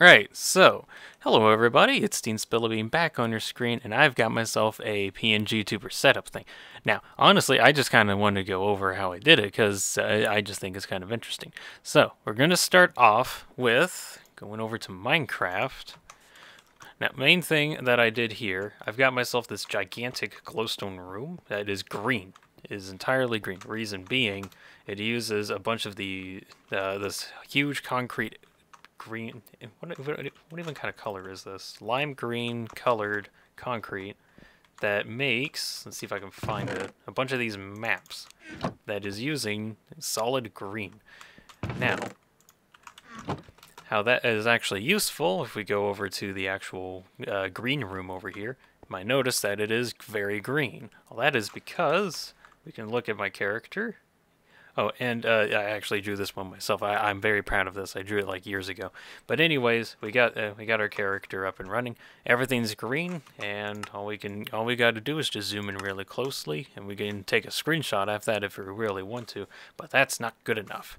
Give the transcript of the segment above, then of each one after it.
Right, so, hello everybody, it's Dean Spillabean back on your screen, and I've got myself a PNG Tuber setup thing. Now, honestly, I just kind of wanted to go over how I did it, because I just think it's kind of interesting. So, we're going to start off with going over to Minecraft. Now, main thing that I did here, I've got myself this gigantic glowstone room that is green. It is entirely green. Reason being, it uses a bunch of the uh, this huge concrete green. What, what, even kind of color is this? Lime green colored concrete that makes, let's see if I can find it, a bunch of these maps that is using solid green. Now, how that is actually useful, if we go over to the actual uh, green room over here, you might notice that it is very green. Well, that is because we can look at my character Oh, and uh, I actually drew this one myself. I, am very proud of this. I drew it like years ago. But anyways, we got uh, we got our character up and running. Everything's green, and all we can all we got to do is just zoom in really closely, and we can take a screenshot of that if we really want to. But that's not good enough.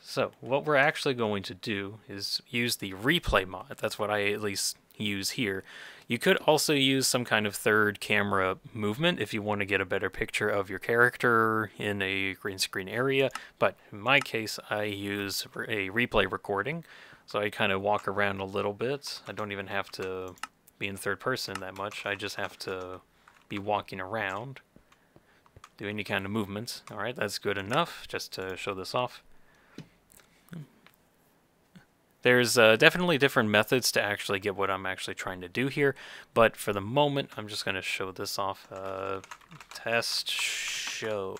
So what we're actually going to do is use the replay mod. That's what I at least use here. You could also use some kind of third camera movement if you want to get a better picture of your character in a green screen area, but in my case I use a replay recording, so I kind of walk around a little bit. I don't even have to be in third person that much, I just have to be walking around, do any kind of movements. Alright, that's good enough, just to show this off. There's uh, definitely different methods to actually get what I'm actually trying to do here, but for the moment, I'm just going to show this off. Uh, test show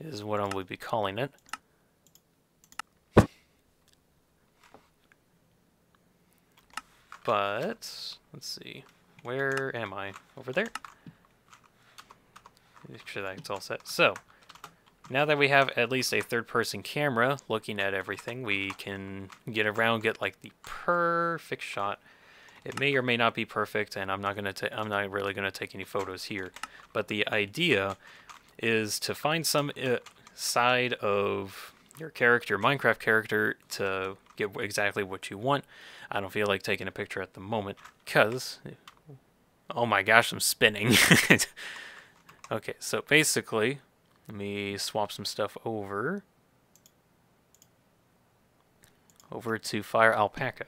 is what I would be calling it. But, let's see, where am I? Over there? Make sure that's all set. So, now that we have at least a third-person camera looking at everything, we can get around, get like the perfect shot. It may or may not be perfect, and I'm not gonna. I'm not really gonna take any photos here. But the idea is to find some uh, side of your character, Minecraft character, to get exactly what you want. I don't feel like taking a picture at the moment, cause oh my gosh, I'm spinning. okay, so basically let me swap some stuff over. Over to Fire Alpaca.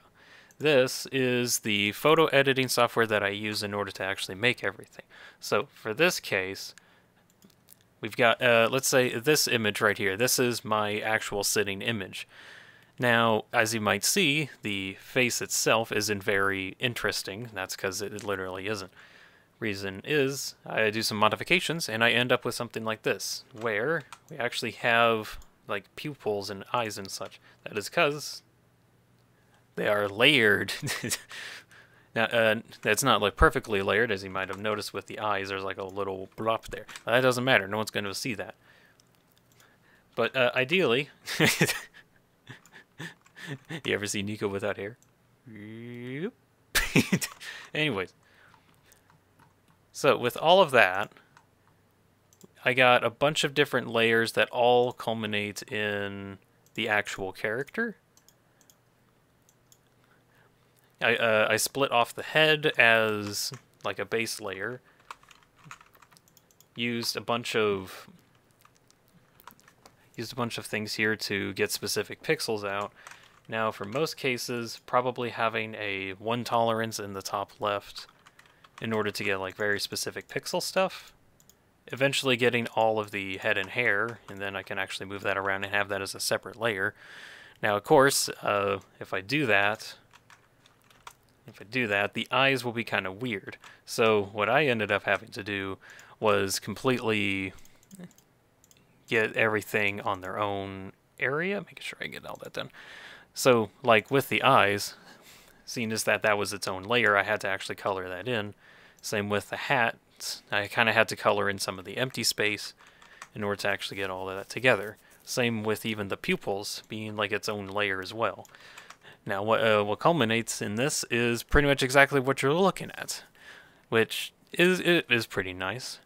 This is the photo editing software that I use in order to actually make everything. So for this case, we've got, uh, let's say this image right here. This is my actual sitting image. Now, as you might see, the face itself isn't very interesting. That's because it literally isn't. Reason is, I do some modifications and I end up with something like this, where we actually have like pupils and eyes and such. That is because they are layered. now, uh, that's not like perfectly layered, as you might have noticed with the eyes. There's like a little blop there. That doesn't matter. No one's going to see that. But uh, ideally, you ever see Nico without hair? Anyways, so with all of that, I got a bunch of different layers that all culminate in the actual character. I, uh, I split off the head as like a base layer. Used a bunch of used a bunch of things here to get specific pixels out. Now, for most cases, probably having a 1 tolerance in the top left in order to get like very specific pixel stuff. Eventually getting all of the head and hair, and then I can actually move that around and have that as a separate layer. Now, of course, uh, if I do that, if I do that, the eyes will be kind of weird. So what I ended up having to do was completely get everything on their own area, making sure I get all that done. So, like with the eyes, seeing as that that was its own layer, I had to actually color that in. Same with the hat. I kind of had to color in some of the empty space in order to actually get all of that together. Same with even the pupils being like its own layer as well. Now, what, uh, what culminates in this is pretty much exactly what you're looking at, which is it is pretty nice.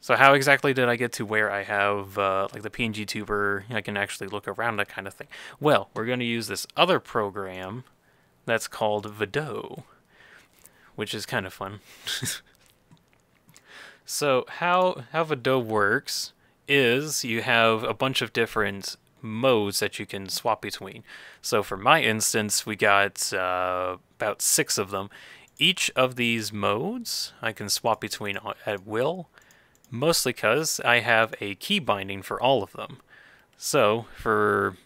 So how exactly did I get to where I have uh, like the PNG tuber, I can actually look around that kind of thing? Well, we're going to use this other program that's called Veado, which is kind of fun. so how how Veado works is you have a bunch of different modes that you can swap between. So for my instance, we got uh, about six of them. Each of these modes I can swap between at will, mostly because I have a key binding for all of them. So for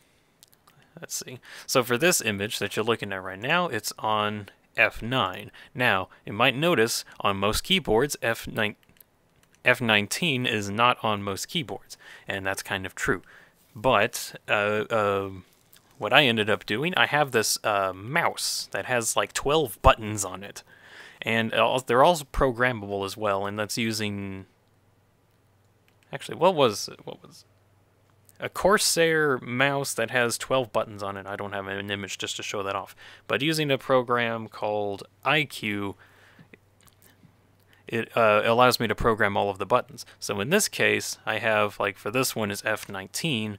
let's see. So for this image that you're looking at right now, it's on F9. Now, you might notice on most keyboards, F9, F19 is not on most keyboards, and that's kind of true. But uh, uh, what I ended up doing, I have this uh, mouse that has like 12 buttons on it, and they're all programmable as well. And that's using actually what was what was a Corsair mouse that has 12 buttons on it. I don't have an image just to show that off, but using a program called iCUE, it uh, allows me to program all of the buttons. So in this case, I have, like for this one is F19.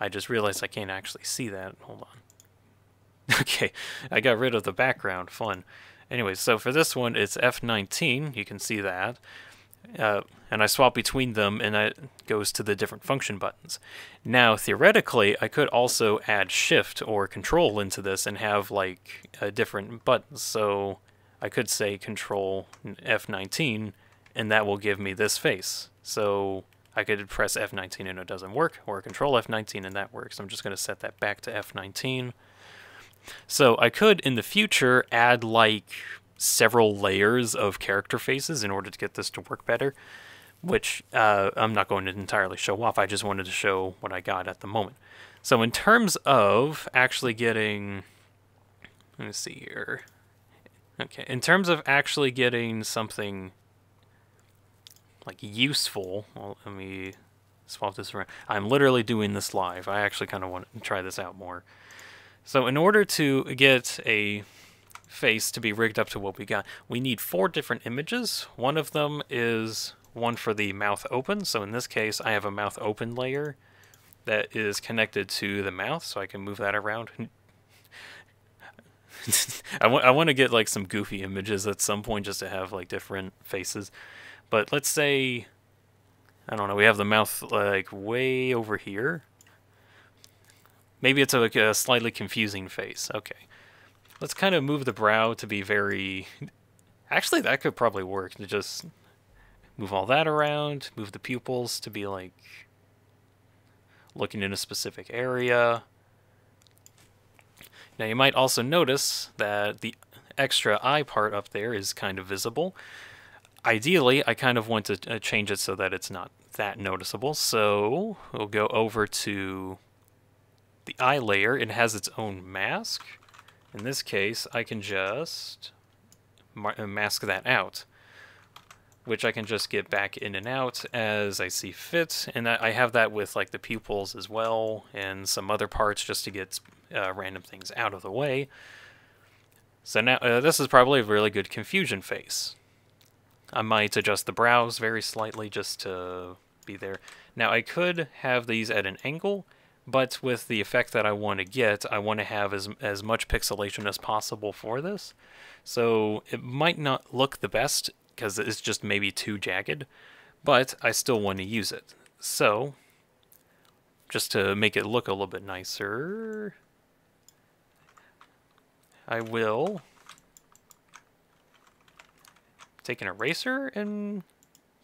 I just realized I can't actually see that. Hold on. okay, I got rid of the background. Fun. Anyway, so for this one, it's F19. You can see that. Uh, and I swap between them, and it goes to the different function buttons. Now, theoretically, I could also add Shift or Control into this and have like a different buttons. So I could say control F19 and that will give me this face. So I could press F19 and it doesn't work, or control F19 and that works. I'm just going to set that back to F19. So I could, in the future, add like several layers of character faces in order to get this to work better, which uh, I'm not going to entirely show off. I just wanted to show what I got at the moment. So in terms of actually getting, let me see here. Okay, in terms of actually getting something like useful, well, let me swap this around. I'm literally doing this live. I actually kind of want to try this out more. So in order to get a face to be rigged up to what we got, we need four different images. One of them is one for the mouth open. So in this case, I have a mouth open layer that is connected to the mouth, so I can move that around. I want I want to get like some goofy images at some point just to have like different faces. But let's say I don't know, we have the mouth like way over here. Maybe it's a, a slightly confusing face. Okay. Let's kind of move the brow to be very Actually, that could probably work to just move all that around, move the pupils to be like looking in a specific area. Now you might also notice that the extra eye part up there is kind of visible. Ideally, I kind of want to uh, change it so that it's not that noticeable. So we'll go over to the eye layer. It has its own mask. In this case, I can just uh, mask that out, which I can just get back in and out as I see fit. And I have that with like the pupils as well and some other parts just to get uh, random things out of the way. So now uh, this is probably a really good confusion face. I might adjust the brows very slightly just to be there. Now I could have these at an angle, but with the effect that I want to get, I want to have as, as much pixelation as possible for this. So it might not look the best because it's just maybe too jagged, but I still want to use it. So, just to make it look a little bit nicer, I will take an eraser and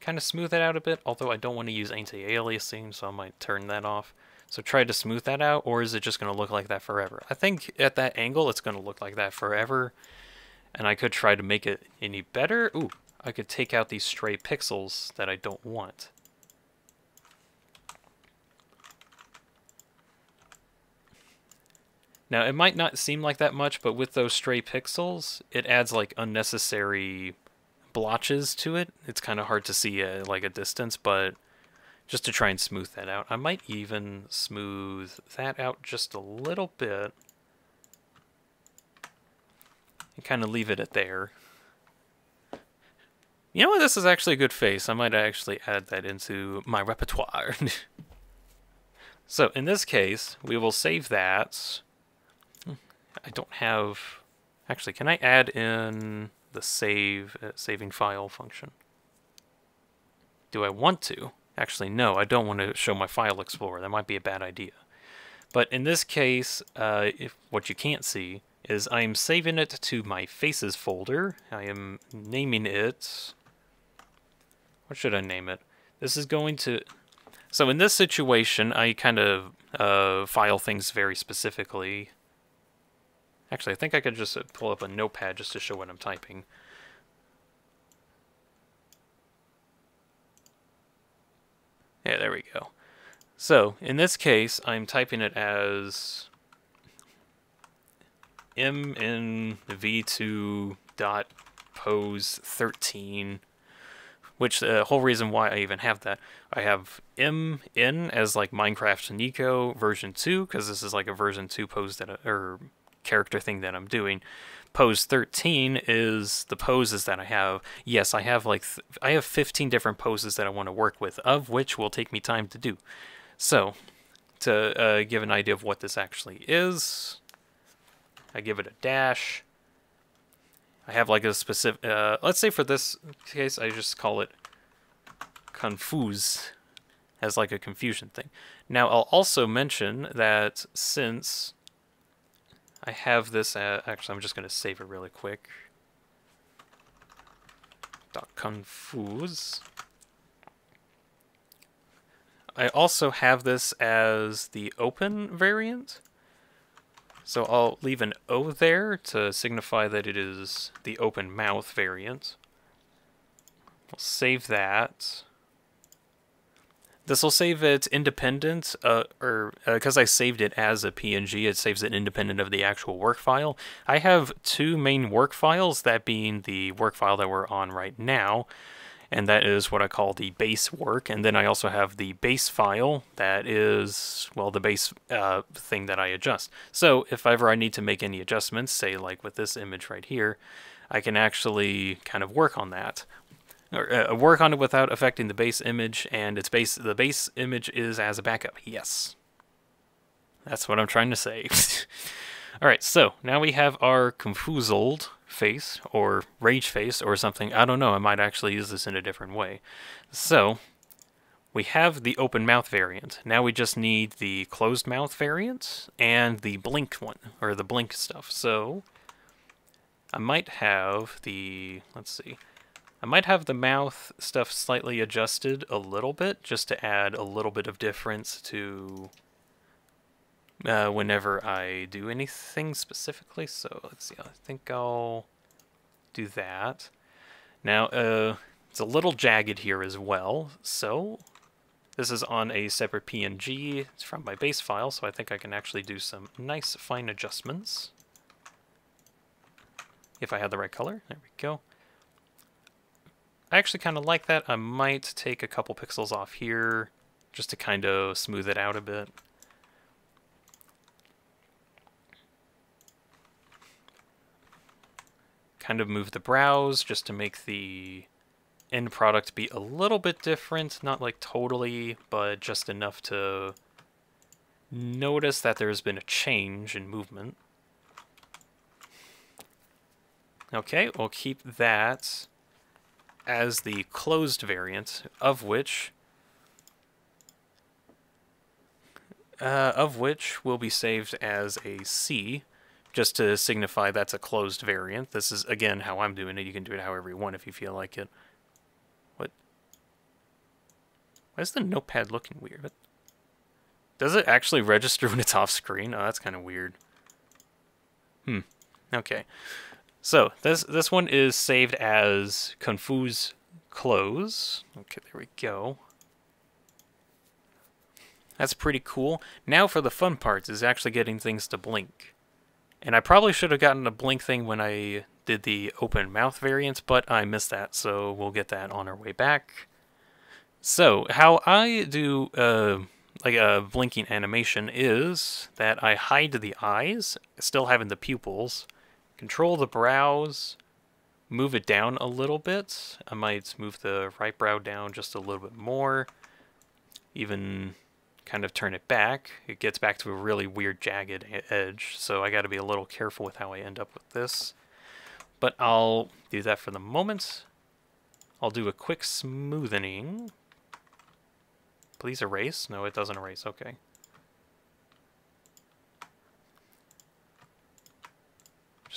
kind of smooth that out a bit, although I don't want to use anti-aliasing, so I might turn that off. So try to smooth that out, or is it just going to look like that forever? I think at that angle, it's going to look like that forever, and I could try to make it any better. Ooh, I could take out these stray pixels that I don't want. Now, it might not seem like that much, but with those stray pixels, it adds like unnecessary blotches to it. It's kind of hard to see at like a distance, but just to try and smooth that out. I might even smooth that out just a little bit and kind of leave it at there. You know what? This is actually a good face. I might actually add that into my repertoire. so in this case, we will save that I don't have Actually, can I add in the save uh, saving file function? Do I want to? Actually, no, I don't want to show my file explorer. That might be a bad idea. But in this case, uh, if what you can't see is I am saving it to my faces folder. I am naming it. What should I name it? This is going to. So in this situation, I kind of uh, file things very specifically. Actually, I think I could just uh, pull up a notepad just to show what I'm typing. Yeah, there we go. So, in this case, I'm typing it as m in v2 dot pose 13 which the whole reason why I even have that, I have M in as like Minecraft Nico version 2, because this is like a version 2 pose that, or character thing that I'm doing. Pose 13 is the poses that I have. Yes, I have like, I have 15 different poses that I want to work with, of which will take me time to do. So, to uh, give an idea of what this actually is, I give it a dash. I have like a specific, uh, let's say for this case, I just call it confuse as like a confusion thing. Now I'll also mention that since I have this, at, actually I'm just going to save it really quick. Dot confuse. I also have this as the open variant. So I'll leave an O there to signify that it is the open mouth variant. We'll save that. This will save it independent, uh, or because uh, I saved it as a PNG, it saves it independent of the actual work file. I have two main work files, that being the work file that we're on right now, and that is what I call the base work. And then I also have the base file that is, well, the base uh, thing that I adjust. So if ever I need to make any adjustments, say like with this image right here, I can actually kind of work on that. Or uh, work on it without affecting the base image, and its base the base image is as a backup. Yes. That's what I'm trying to say. Alright, so now we have our confused face or rage face or something. I don't know. I might actually use this in a different way. So we have the open mouth variant. Now we just need the closed mouth variant and the blink one or the blink stuff. So I might have the, let's see, I might have the mouth stuff slightly adjusted a little bit just to add a little bit of difference to uh, whenever I do anything specifically. So let's see, I think I'll do that. Now, uh, it's a little jagged here as well, so this is on a separate PNG. It's from my base file, so I think I can actually do some nice fine adjustments. If I had the right color, there we go. I actually kind of like that. I might take a couple pixels off here just to kind of smooth it out a bit. kind of move the brows just to make the end product be a little bit different. Not like totally, but just enough to notice that there's been a change in movement. Okay, we'll keep that as the closed variant, of which uh, of which will be saved as a C just to signify that's a closed variant. This is, again, how I'm doing it. You can do it however you want if you feel like it. What? Why is the notepad looking weird? Does it actually register when it's off screen? Oh, that's kind of weird. Hmm. Okay. So, this this one is saved as confuse close. Okay, there we go. That's pretty cool. Now for the fun parts is actually getting things to blink. And I probably should have gotten a blink thing when I did the open mouth variant, but I missed that, so we'll get that on our way back. So, how I do uh, like a blinking animation is that I hide the eyes, still having the pupils, control the brows, move it down a little bit. I might move the right brow down just a little bit more, even kind of turn it back, it gets back to a really weird jagged edge. So I got to be a little careful with how I end up with this. But I'll do that for the moment. I'll do a quick smoothing. Please erase. No, it doesn't erase. Okay.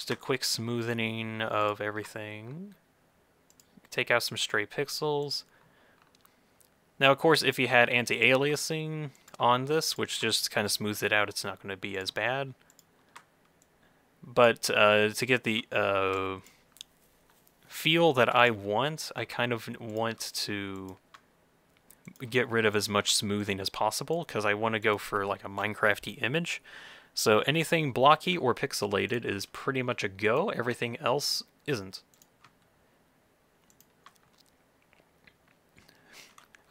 Just a quick smoothing of everything. Take out some stray pixels. Now, of course, if you had anti-aliasing on this, which just kind of smooths it out, it's not going to be as bad. But uh, to get the uh, feel that I want, I kind of want to get rid of as much smoothing as possible because I want to go for like a Minecrafty image. So anything blocky or pixelated is pretty much a go. Everything else isn't.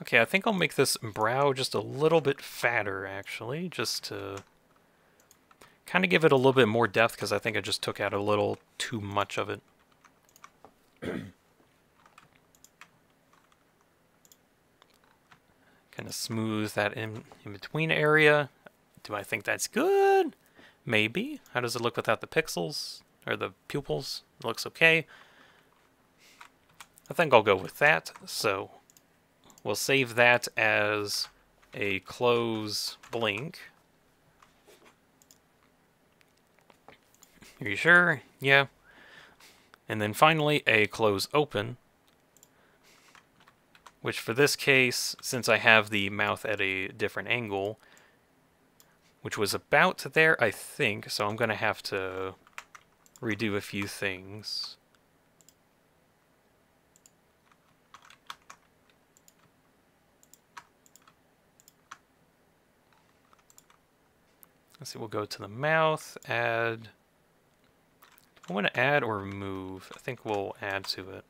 Okay, I think I'll make this brow just a little bit fatter, actually, just to kind of give it a little bit more depth, because I think I just took out a little too much of it. kind of smooth that in, in between area. Do I think that's good? Maybe. How does it look without the pixels? Or the pupils? It looks okay. I think I'll go with that. So we'll save that as a close blink. Are you sure? Yeah. And then finally a close open, which for this case, since I have the mouth at a different angle, which was about there, I think, so I'm going to have to redo a few things. Let's see, we'll go to the mouth, add... I want to add or remove. I think we'll add to it.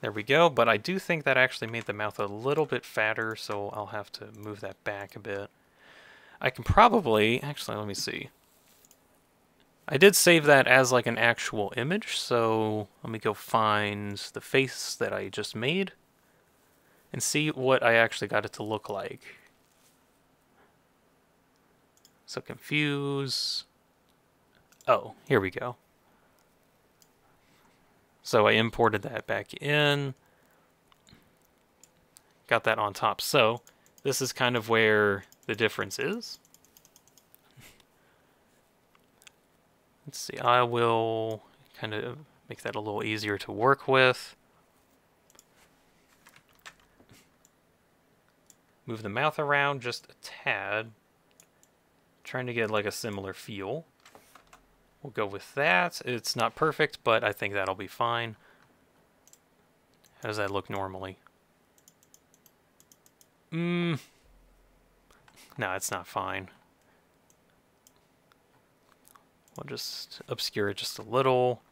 There we go, but I do think that actually made the mouth a little bit fatter, so I'll have to move that back a bit. I can probably, actually, let me see. I did save that as like an actual image, so let me go find the face that I just made and see what I actually got it to look like. So confuse. Oh, here we go. So I imported that back in. Got that on top. So this is kind of where the difference is. Let's see, I will kind of make that a little easier to work with. Move the mouth around just a tad. Trying to get like a similar feel. We'll go with that. It's not perfect, but I think that'll be fine. How does that look normally? Mmm. No, it's not fine. We'll just obscure it just a little.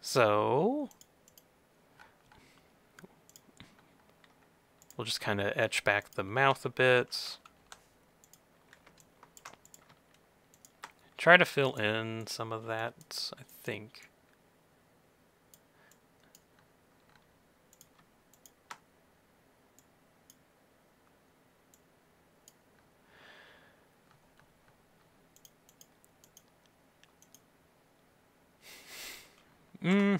So, we'll just kind of etch back the mouth a bit. Try to fill in some of that, I think. Mm,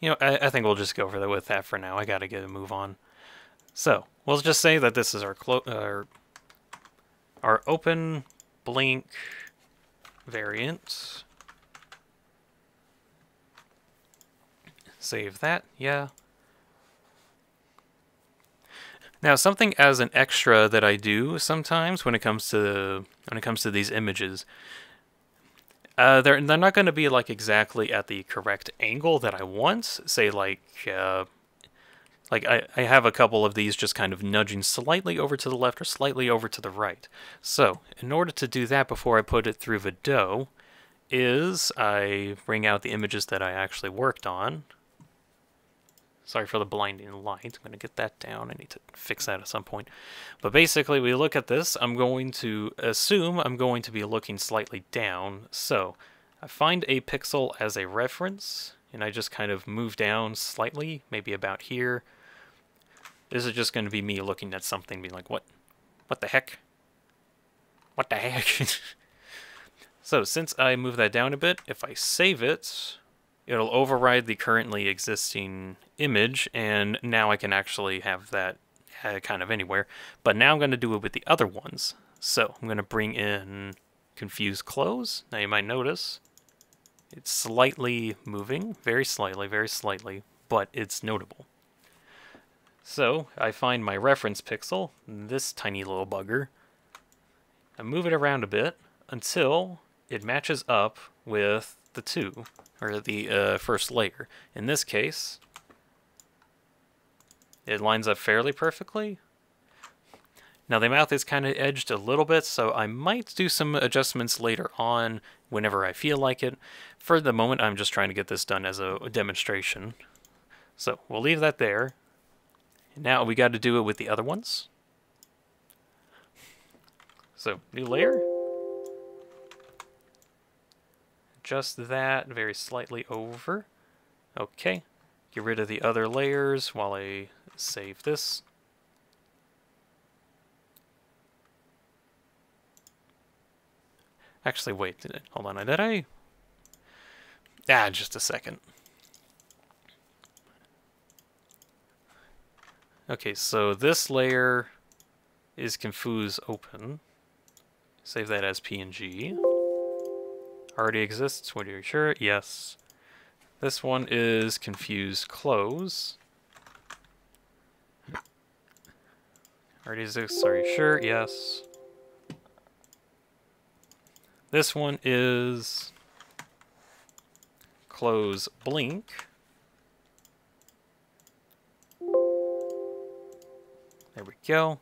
you know, I, I, think we'll just go for the, with that for now. I got to get a move on. So, we'll just say that this is our, our, our open blink variant. Save that, yeah. Now, something as an extra that I do sometimes when it comes to when it comes to these images, uh, they're they're not going to be like exactly at the correct angle that I want. Say like uh, like I, I have a couple of these just kind of nudging slightly over to the left or slightly over to the right. So in order to do that before I put it through Veado, is I bring out the images that I actually worked on. Sorry for the blinding light. I'm going to get that down. I need to fix that at some point. But basically, we look at this. I'm going to assume I'm going to be looking slightly down. So I find a pixel as a reference, and I just kind of move down slightly, maybe about here. This is just going to be me looking at something, being like, what? What the heck? What the heck? so since I move that down a bit, if I save it, it'll override the currently existing image, and now I can actually have that uh, kind of anywhere. But now I'm going to do it with the other ones. So I'm going to bring in Confused Close. Now you might notice it's slightly moving, very slightly, very slightly, but it's notable. So I find my reference pixel, this tiny little bugger. I move it around a bit until it matches up with the two, or the uh, first layer. In this case, it lines up fairly perfectly. Now the mouth is kind of edged a little bit, so I might do some adjustments later on whenever I feel like it. For the moment, I'm just trying to get this done as a demonstration. So we'll leave that there. Now we got to do it with the other ones. So new layer. Adjust that very slightly over. Okay. Get rid of the other layers while I save this. Actually, wait, did hold on, I did I? Ah, just a second. Okay, so this layer is confuse open. Save that as PNG. Already exists, what are you sure? Yes. This one is confuse close. Already exists, are you sure? Yes. This one is close blink. There we go.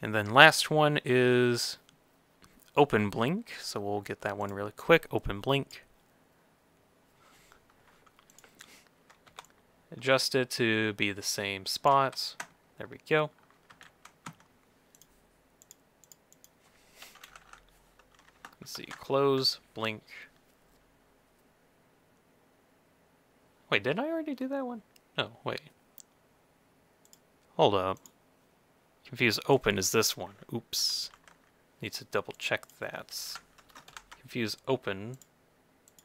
And then last one is open blink. So we'll get that one really quick. Open blink. Adjust it to be the same spots. There we go. Let's see, close, blink. Wait, didn't I already do that one? No, wait. Hold up. Confuse open is this one. Oops. Need to double check that. Confuse open.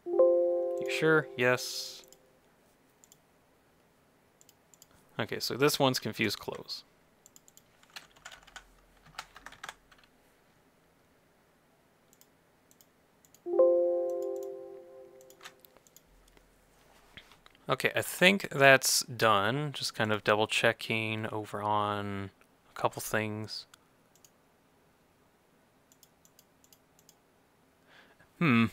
You sure? Yes. Okay, so this one's confuse close. Okay, I think that's done. Just kind of double checking over on couple things. Hmm.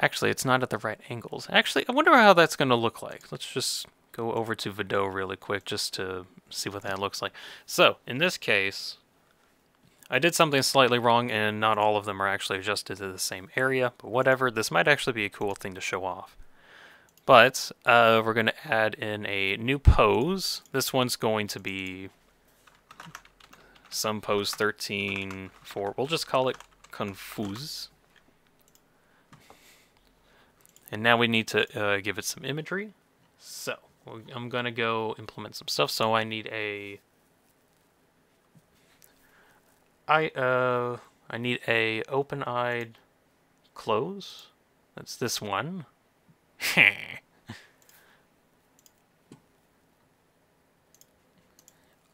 Actually, it's not at the right angles. Actually, I wonder how that's going to look like. Let's just go over to Veado really quick just to see what that looks like. So, in this case, I did something slightly wrong and not all of them are actually adjusted to the same area, but whatever. This might actually be a cool thing to show off. But uh, we're going to add in a new pose. This one's going to be some pose 13 for, we'll just call it confuse. And now we need to uh, give it some imagery. So I'm going to go implement some stuff. So I need a I uh I need a open-eyed close. That's this one.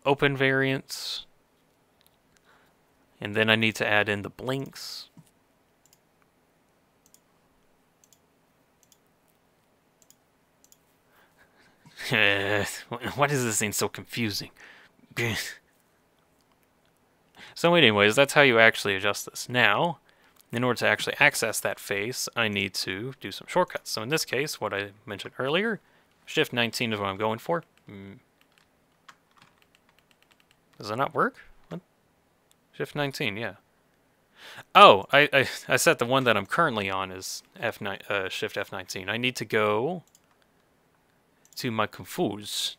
Open variants. And then I need to add in the blinks. Why is this thing so confusing? so anyways, that's how you actually adjust this. Now, in order to actually access that face, I need to do some shortcuts. So in this case, what I mentioned earlier, Shift 19 is what I'm going for. Mm. Does it not work? What? Shift 19, yeah. Oh, I, I, I set the one that I'm currently on is F9, uh, Shift F19. I need to go to my confuse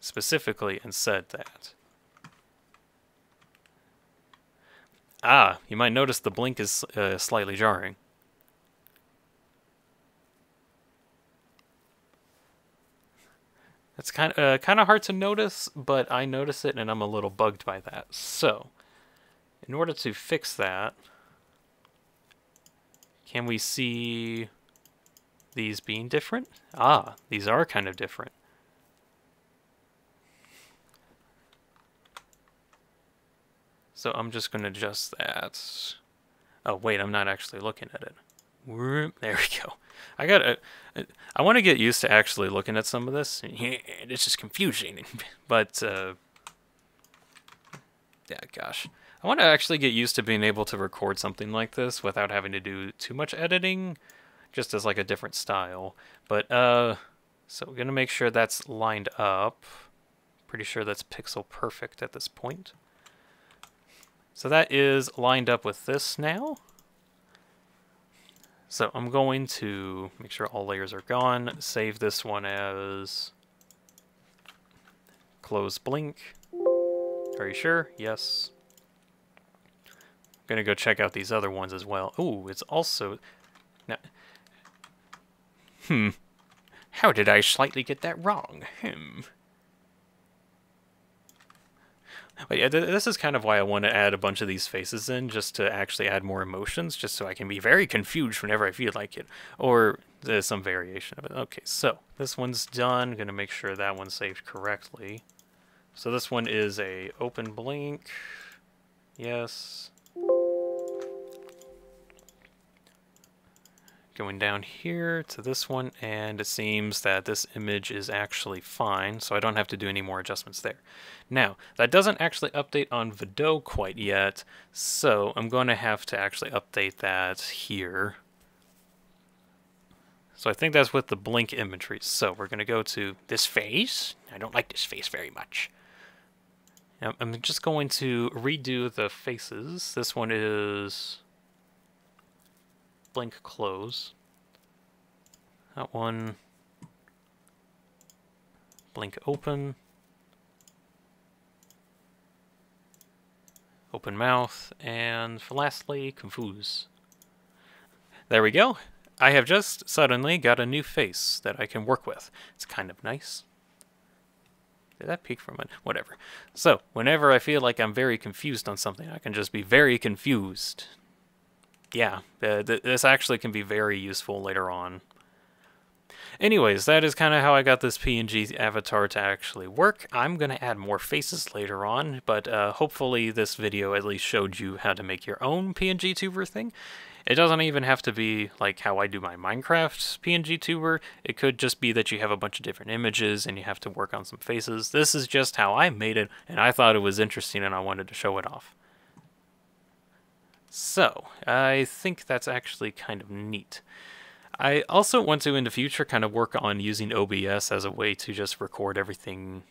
specifically and said that. Ah, you might notice the blink is uh, slightly jarring. It's kind of uh, kind of hard to notice, but I notice it and I'm a little bugged by that. So, in order to fix that, can we see these being different? Ah, these are kind of different. So I'm just going to adjust that. Oh, wait, I'm not actually looking at it. There we go. I got to I want to get used to actually looking at some of this. It's just confusing. but, uh, yeah, gosh. I want to actually get used to being able to record something like this without having to do too much editing, just as like a different style. But, uh, so we're going to make sure that's lined up. Pretty sure that's pixel perfect at this point. So that is lined up with this now. So I'm going to make sure all layers are gone, save this one as close blink. Are you sure? Yes. I'm gonna go check out these other ones as well. Oh, it's also now. Hmm. How did I slightly get that wrong? Hmm. But yeah, this is kind of why I want to add a bunch of these faces in, just to actually add more emotions, just so I can be very confused whenever I feel like it, or there's some variation of it. Okay, so this one's done. Gonna make sure that one's saved correctly. So this one is a open blink. Yes. Going down here to this one and it seems that this image is actually fine so I don't have to do any more adjustments there. Now that doesn't actually update on Veado quite yet so I'm going to have to actually update that here. So I think that's with the blink imagery. So we're going to go to this face. I don't like this face very much. I'm just going to redo the faces. This one is blink close. That one blink open. Open mouth, and lastly, confuse. There we go. I have just suddenly got a new face that I can work with. It's kind of nice. Did that peek from it? Whatever. So, whenever I feel like I'm very confused on something, I can just be very confused yeah, uh, th this actually can be very useful later on. Anyways, that is kind of how I got this PNG avatar to actually work. I'm going to add more faces later on, but uh, hopefully this video at least showed you how to make your own PNG tuber thing. It doesn't even have to be like how I do my Minecraft PNG tuber. It could just be that you have a bunch of different images and you have to work on some faces. This is just how I made it, and I thought it was interesting and I wanted to show it off. So, I think that's actually kind of neat. I also want to, in the future, kind of work on using OBS as a way to just record everything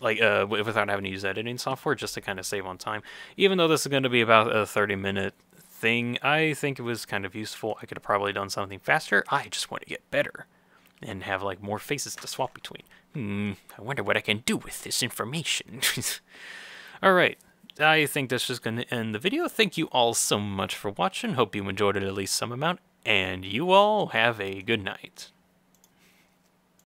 like uh, without having to use editing software just to kind of save on time. Even though this is going to be about a 30 minute thing, I think it was kind of useful. I could have probably done something faster. I just want to get better and have like more faces to swap between. Hmm, I wonder what I can do with this information. All right, I think that's just going to end the video. Thank you all so much for watching. Hope you enjoyed it at least some amount. And you all have a good night.